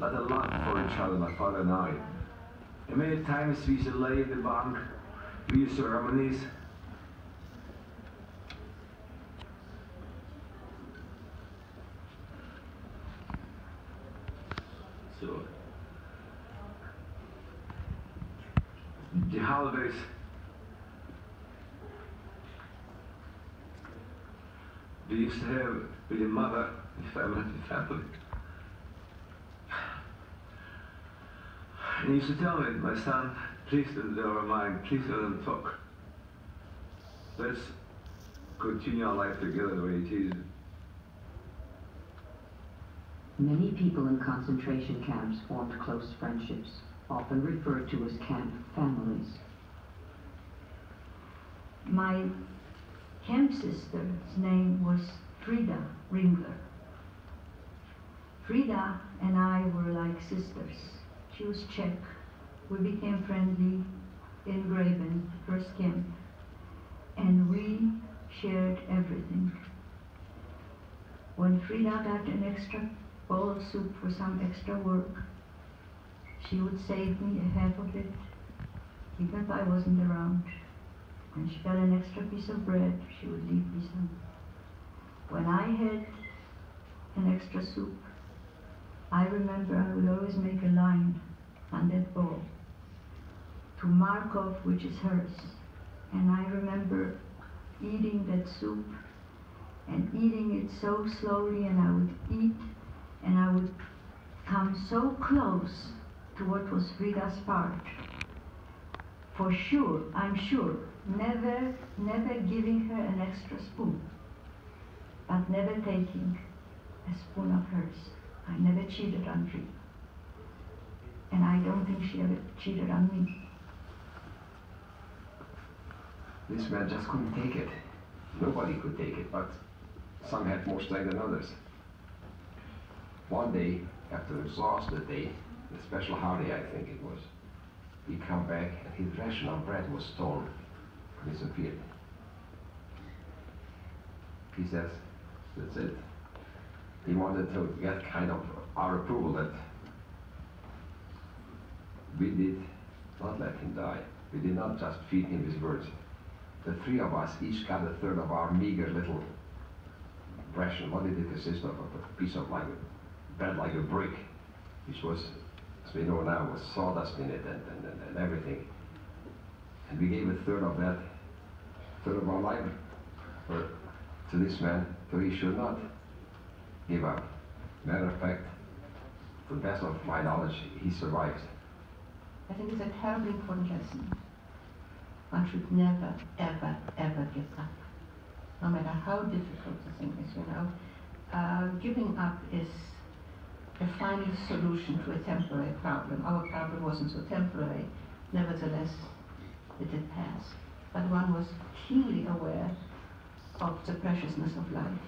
lot a lot for each other, my father and I. And many times we used to lay in the bunk, we used to reminisce. So, the holidays we used to have with your mother, your family, your family. And he used to tell me, my son, please uh, don't never mind, please let them talk. Let's continue our life together the way it is. Many people in concentration camps formed close friendships, often referred to as camp families. My camp sister's name was Frida Ringler. Frida and I were like sisters. She was Czech. We became friendly in Graben, first camp, and we shared everything. When Frida got an extra bowl of soup for some extra work, she would save me a half of it, even if I wasn't around. When she got an extra piece of bread, she would leave me some. When I had an extra soup, I remember I would always make a line on that bowl to mark off which is hers. And I remember eating that soup and eating it so slowly, and I would eat and I would come so close to what was Frida's part. For sure, I'm sure, never, never giving her an extra spoon, but never taking a spoon of hers. I never cheated on Frida. And I don't think she ever cheated on me. This man just couldn't take it. Nobody could take it, but some had more strength than others. One day, after exhausted day, a special holiday I think it was, he come back and his ration of bread was stolen disappeared. He says, that's it. He wanted to get kind of our approval that we did not let him die. We did not just feed him with words. The three of us each got a third of our meager little ration. What did it consist of? A piece of like bread like a brick, which was, as we know now, was sawdust in it and, and, and, and everything. And we gave a third of that, third of our life for, to this man, so he should not give up. Matter of fact, to the best of my knowledge, he survived. I think it's a terribly important lesson. One should never, ever, ever give up. No matter how difficult the thing is, you know. Uh, giving up is a final solution to a temporary problem. Our problem wasn't so temporary, nevertheless, it did pass. But one was keenly aware of the preciousness of life.